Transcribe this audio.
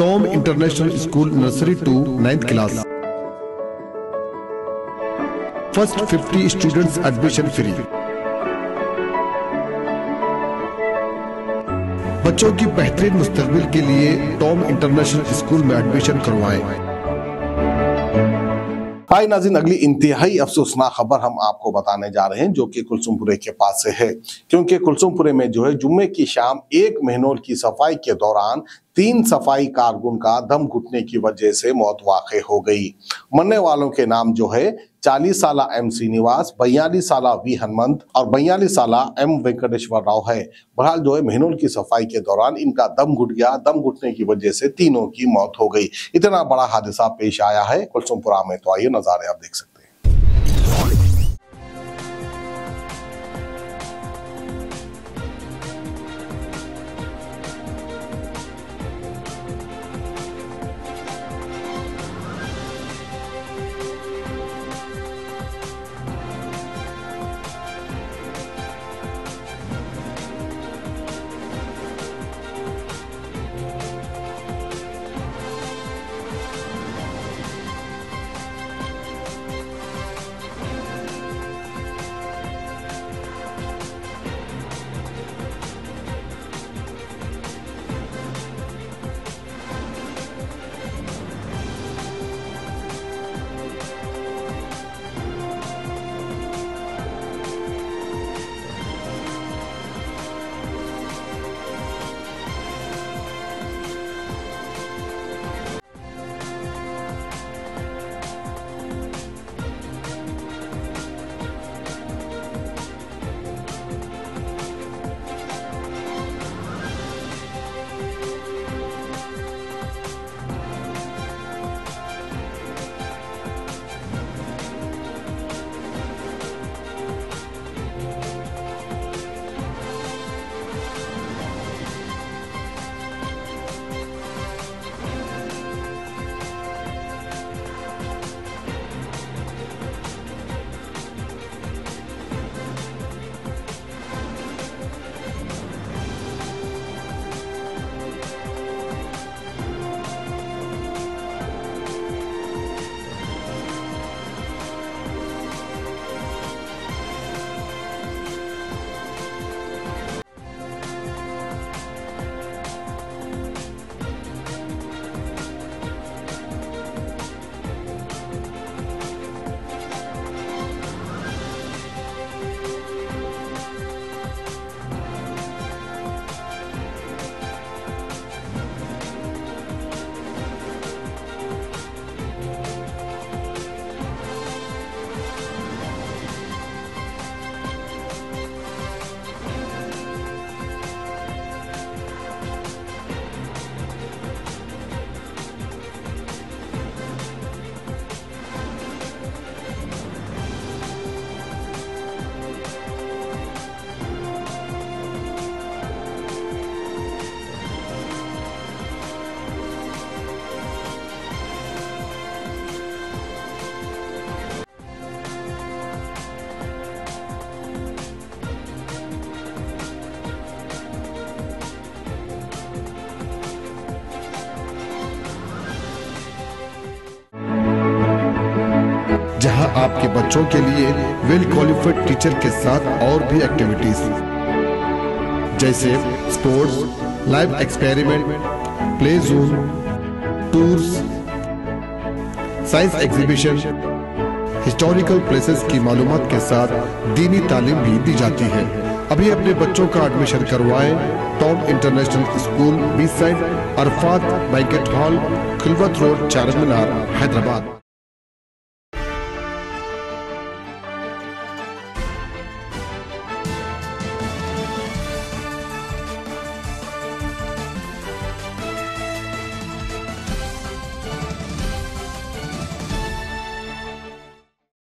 Tom International School nursery to ninth class. First 50 students admission free बच्चों की बेहतरीन मुस्तकबिल के लिए टॉम इंटरनेशनल स्कूल में एडमिशन करवाएँ। हाय नाजिन, अगली इंतहाई अफसोसनाक खबर हम आपको बताने जा रहे हैं, जो कि कुलसुमपुरे के पास से है। क्योंकि कुलसुमपुरे में जो है, जुम्मे की शाम एक महीनों की सफ़ाई के दौरान तीन सफ़ाई कारकुन का दम घुटने की वजह से मौत वाक़ हो गई। मरने वालों के नाम जो है, चालीस साल एम श्रीनिवास, बयालीस साल वी हनुमंत और बयालीस साल एम वेंकटेश्वर राव है। बहरहाल जो है महीनों की सफ़ाई के दौरान इनका दम घुट गया। दम घुटने की वजह से तीनों की मौत हो गई। इतना बड़ा हादसा पेश आया है। कुलसुमपुरा में तो आइए नजारे आप देख सकते जहाँ आपके बच्चों के लिए वेल क्वालिफाइड टीचर के साथ और भी एक्टिविटीज़। जैसे sports, live experiment, play zone, tours, science exhibition, historical places की मालूम के साथ दीनी तालीम भी दी जाती है। अभी अपने बच्चों का एडमिशन करवाएँ Top International School beside, Arafat, banquet hall, Khilwat road Charminar Hyderabad.